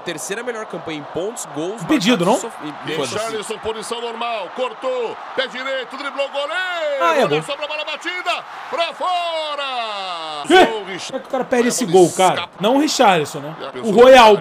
Terceira melhor campanha em pontos, gols... Impedido, não? sof- e- Richarlison, posição normal, cortou, pé direito, driblou o goleiro. Ah, é Olha Só Sobra a bola batida, pra fora. Como é que o cara perde esse gol, cara? Não o Richarlison, né? O Royal.